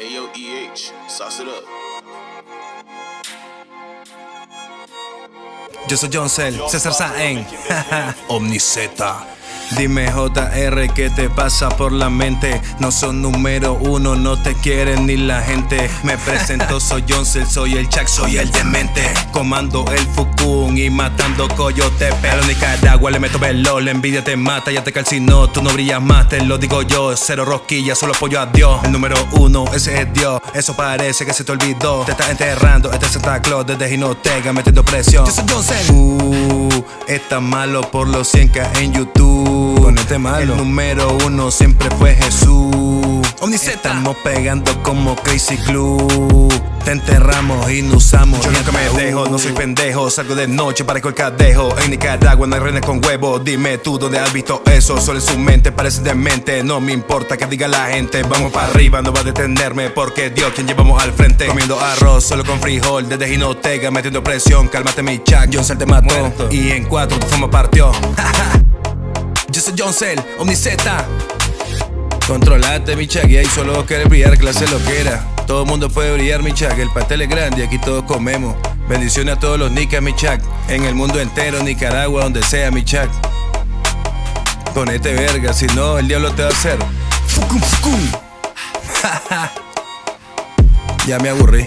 K-O-E-H, sauce it up. Yo soy John Cell, César Saen, Omniseta. Dime JR, ¿qué te pasa por la mente? No son número uno, no te quieren ni la gente. Me presento, soy John Cell, soy el Chuck, soy el demente. Comando el Fukun y matando coyote. Pero ni agua le meto velo, la envidia te mata, ya te calcinó. Tú no brillas más, te lo digo yo. Cero rosquilla, solo apoyo a Dios. El número uno, ese es Dios. Eso parece que se te olvidó. Te estás enterrando, este es Santa Claus desde Ginotega metiendo presión. Yo soy John Cell. Uh, está malo por los 100 k en YouTube. Malo. El número uno siempre fue Jesús. Omniseta. Estamos pegando como Crazy Club. Te enterramos y no usamos. Yo nunca me dejo, no soy pendejo. Salgo de noche, parezco el cadejo. En Nicaragua no hay reines con huevo. Dime tú dónde has visto eso. Solo en su mente parece demente. No me importa que diga la gente. Vamos para arriba, no va a detenerme. Porque Dios quien llevamos al frente. Comiendo arroz solo con frijol. Desde Ginotega metiendo presión. Cálmate mi chat. John te mató. Y en cuatro tu fama partió. John Cell, Omniseta. Controlate, mi chag, y solo quieres brillar, clase lo que era. Todo el mundo puede brillar, mi chag, el pastel es grande aquí todos comemos. Bendiciones a todos los nicas, mi chag. En el mundo entero, Nicaragua, donde sea, mi chag. Ponete verga, si no, el diablo te va a hacer. Fucum, fucum. ya me aburrí.